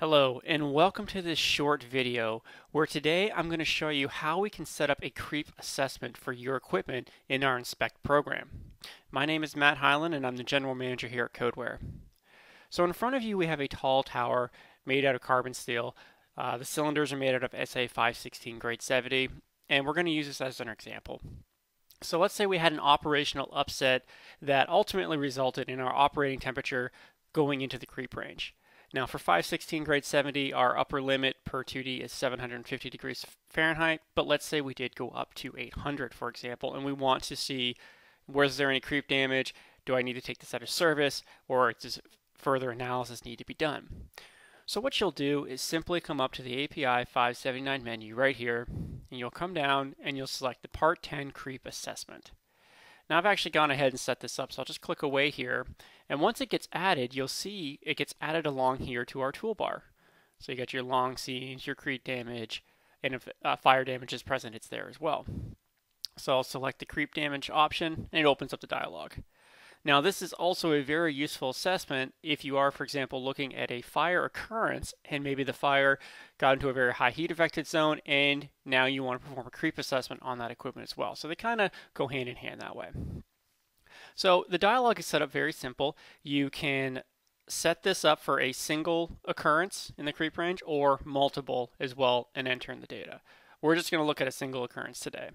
Hello and welcome to this short video where today I'm going to show you how we can set up a creep assessment for your equipment in our inspect program. My name is Matt Hyland and I'm the general manager here at Codeware. So in front of you we have a tall tower made out of carbon steel. Uh, the cylinders are made out of SA 516 grade 70 and we're going to use this as an example. So let's say we had an operational upset that ultimately resulted in our operating temperature going into the creep range. Now for 516 grade 70, our upper limit per 2D is 750 degrees Fahrenheit, but let's say we did go up to 800, for example, and we want to see was there any creep damage, do I need to take this out of service, or does further analysis need to be done? So what you'll do is simply come up to the API 579 menu right here, and you'll come down and you'll select the Part 10 Creep Assessment. Now I've actually gone ahead and set this up, so I'll just click away here. And once it gets added, you'll see it gets added along here to our toolbar. So you got your long scenes, your creep damage, and if uh, fire damage is present, it's there as well. So I'll select the creep damage option, and it opens up the dialog. Now, this is also a very useful assessment if you are, for example, looking at a fire occurrence and maybe the fire got into a very high heat affected zone and now you want to perform a creep assessment on that equipment as well. So they kind of go hand in hand that way. So the dialog is set up very simple. You can set this up for a single occurrence in the creep range or multiple as well and enter in the data. We're just going to look at a single occurrence today.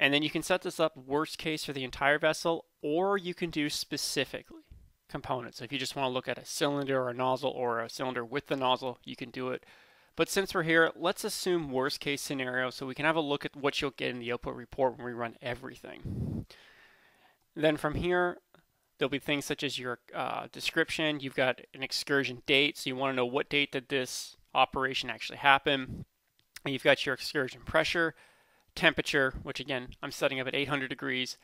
And then you can set this up worst case for the entire vessel, or you can do specifically components. So if you just want to look at a cylinder or a nozzle or a cylinder with the nozzle, you can do it. But since we're here, let's assume worst case scenario so we can have a look at what you'll get in the output report when we run everything. Then from here, there'll be things such as your uh, description. You've got an excursion date, so you want to know what date did this operation actually happen. And you've got your excursion pressure, temperature, which again, I'm setting up at 800 degrees,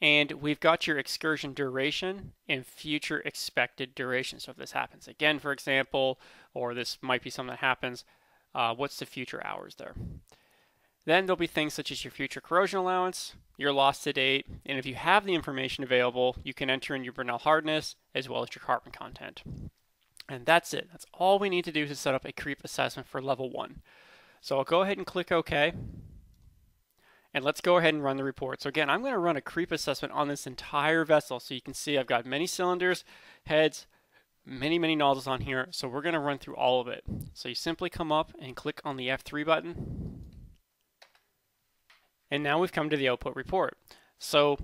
and we've got your excursion duration and future expected duration. So if this happens again, for example, or this might be something that happens, uh, what's the future hours there? Then there'll be things such as your future corrosion allowance, your loss to date, and if you have the information available, you can enter in your Brinell hardness as well as your carbon content. And that's it. That's all we need to do to set up a creep assessment for level one. So I'll go ahead and click OK. And let's go ahead and run the report. So again, I'm going to run a creep assessment on this entire vessel. So you can see I've got many cylinders, heads, many, many nozzles on here. So we're going to run through all of it. So you simply come up and click on the F3 button. And now we've come to the output report. So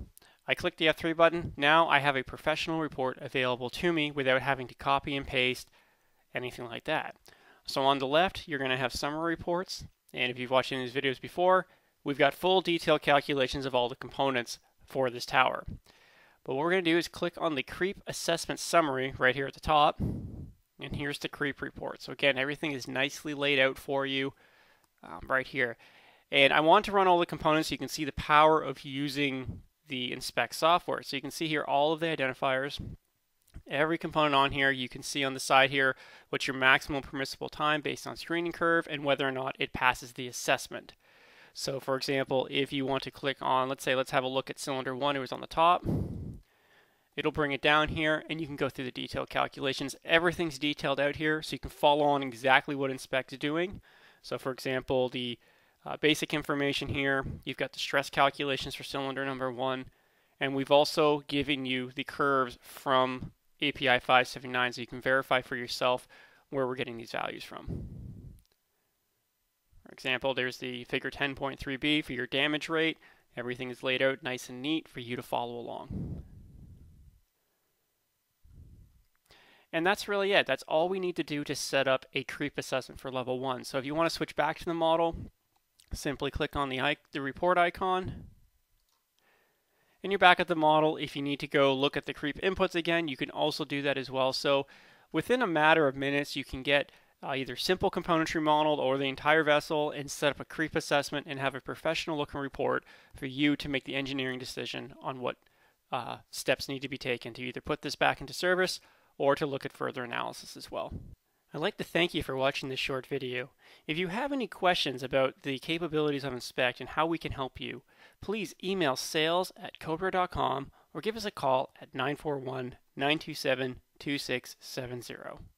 I click the F3 button. Now I have a professional report available to me without having to copy and paste anything like that. So on the left, you're going to have summary reports. And if you've watched any of these videos before, we've got full detailed calculations of all the components for this tower. But what we're going to do is click on the creep assessment summary right here at the top. And here's the creep report. So again, everything is nicely laid out for you um, right here. And I want to run all the components so you can see the power of using the inspect software. So you can see here all of the identifiers. Every component on here, you can see on the side here what's your maximum permissible time based on screening curve and whether or not it passes the assessment. So for example, if you want to click on, let's say, let's have a look at cylinder one, it was on the top. It'll bring it down here and you can go through the detailed calculations. Everything's detailed out here so you can follow on exactly what Inspect is doing. So for example, the uh, basic information here, you've got the stress calculations for cylinder number one, and we've also given you the curves from API 579 so you can verify for yourself where we're getting these values from. Example, there's the figure 10.3b for your damage rate. Everything is laid out nice and neat for you to follow along. And that's really it. That's all we need to do to set up a creep assessment for level 1. So if you want to switch back to the model, simply click on the, the report icon. And you're back at the model. If you need to go look at the creep inputs again, you can also do that as well. So within a matter of minutes, you can get uh, either simple componentry modeled or the entire vessel and set up a creep assessment and have a professional looking report for you to make the engineering decision on what uh, steps need to be taken to either put this back into service or to look at further analysis as well. I'd like to thank you for watching this short video. If you have any questions about the capabilities of Inspect and how we can help you, please email sales at codeware.com or give us a call at 941 927 2670.